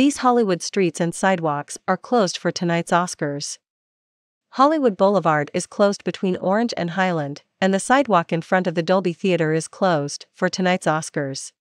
These Hollywood streets and sidewalks are closed for tonight's Oscars. Hollywood Boulevard is closed between Orange and Highland, and the sidewalk in front of the Dolby Theater is closed for tonight's Oscars.